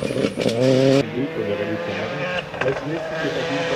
Thank you.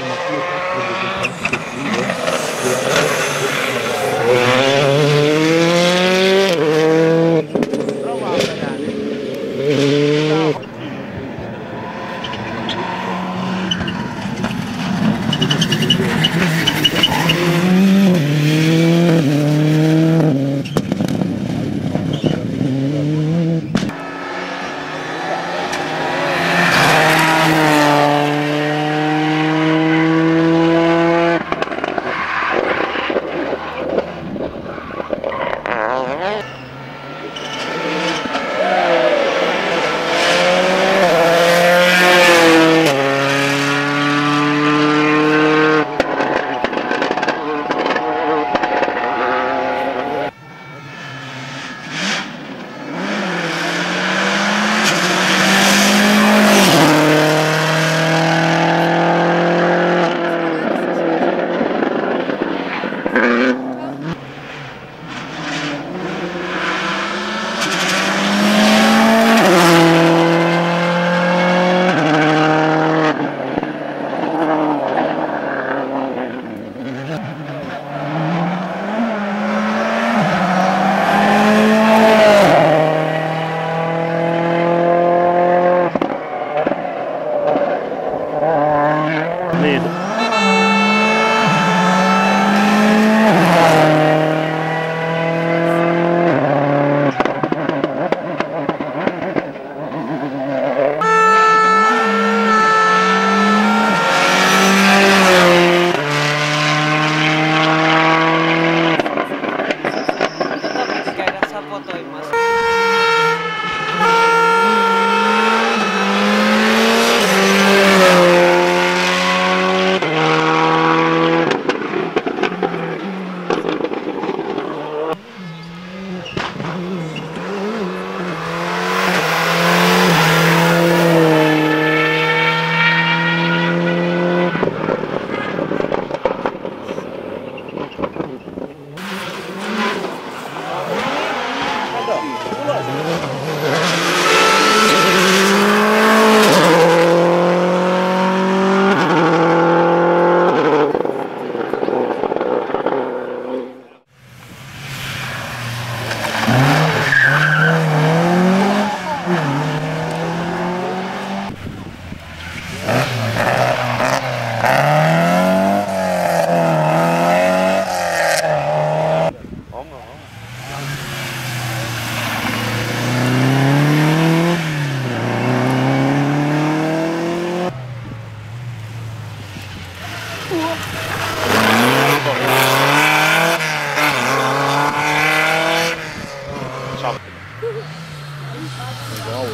Wow.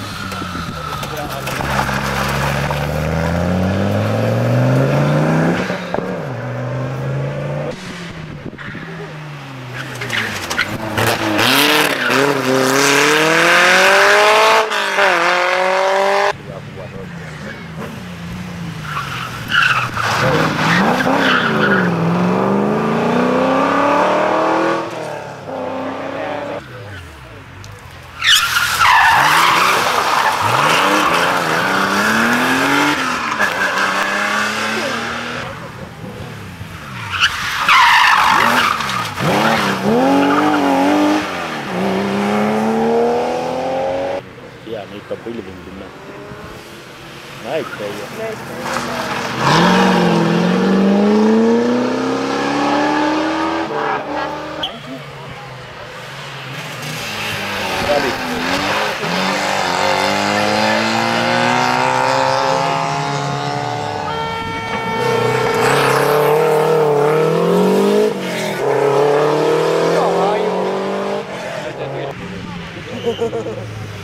Ya, may kapil din din na. Naik kayo. Balik. Mm-hmm.